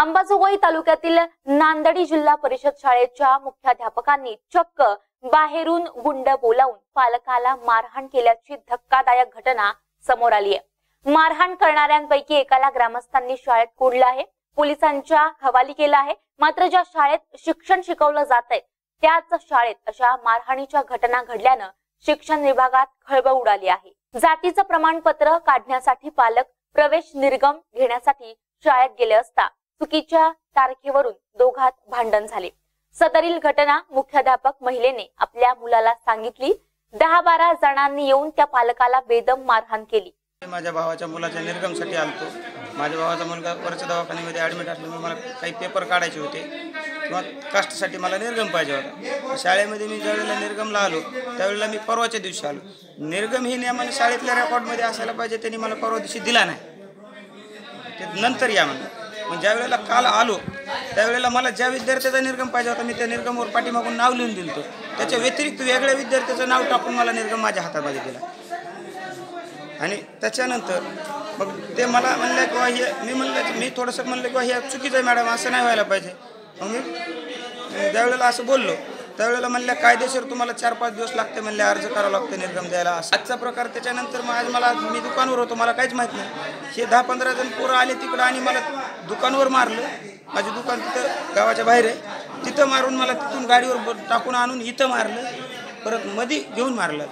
अंबाजोगाई तालुक्यातील नांदडी जिल्हा परिषद शाळेच्या मुख्याध्यापकांनी चक्क बाहेरून गुंड बोलावून पालकाला मारहाण केल्याची धक्कादायक घटना समोर आली आहे. मारहाण करणाऱ्यांपैकी एकाला ग्रामस्थांनी शाळेत कोडलं आहे. पोलिसांच्या हवाली केला आहे. मात्र ज्या शाळेत शिक्षण शिकवलं जात आहे त्याच शाळेत अशा मारहाणीच्या घटना घडल्यानं शिक्षण विभागात खळबळ उडाली आहे. जातीचं प्रमाणपत्र काढण्यासाठी पालक प्रवेश निर्गम घेण्यासाठी शाळेत गेले असता चुकीच्या तारखेवरून दोघात भांडण झाले. सदरील घटना मुख्याध्यापक महिलेने आपल्या मुलाला सांगितली. दहा बारा जणांनी येऊन त्या पालकाला बेदम मारहाण केली. मी माझ्या भावाच्या मुलाच्या निर्गमसाठी आलतो. माझ्या भावाचा मुलगा वरच्या दवाखान्यामध्ये ॲडमिट असल्यामुळे मला काही पेपर काढायचे होते. किंवा कास्टसाठी मला निर्गम पाहिजे होता. शाळेमध्ये मी ज्यावेळेला निर्गमला आलो त्यावेळेला मी परवाच्या दिवशी आलो. निर्गम ही नियमाने शाळेतल्या रेकॉर्डमध्ये असायला पाहिजे त्यांनी मला परवा दिवशी दिला नाही. ते नंतर या म्हणलं मग ज्या वेळेला काल आलो त्यावेळेला मला ज्या विद्यार्थ्याचा निर्गम पाहिजे होता मी त्या निर्गमवर पाठीमागून नाव लिहून दिलं त्याच्या व्यतिरिक्त वेगळ्या विद्यार्थ्याचं नाव टाकून मला निर्गम माझ्या हातामध्ये दिला. आणि त्याच्यानंतर मग ते मला म्हणलं किंवा हे मी म्हणलं मी थोडंसं म्हणलं किंवा हे चुकीचं आहे मॅडम असं नाही व्हायला पाहिजे. मग मी ज्यावेळेला असं बोललो त्यावेळेला म्हणल्या कायदेशीर तुम्हाला चार पाच दिवस लागते म्हणले अर्ज करावा लागतो निर्गम द्यायला असं. आजचा प्रकार त्याच्यानंतर मग आज मला मी दुकानवर होतो मला काहीच माहीत नाही. हे दहा पंधरा जण पोरं आले तिकडं आणि मला दुकानवर मारलं. माझे दुकान तिथं गावाच्या बाहेर आहे. तिथं मारून मला तिथून गाडीवर टाकून आणून इथं मारलं. परत मधी घेऊन मारलं.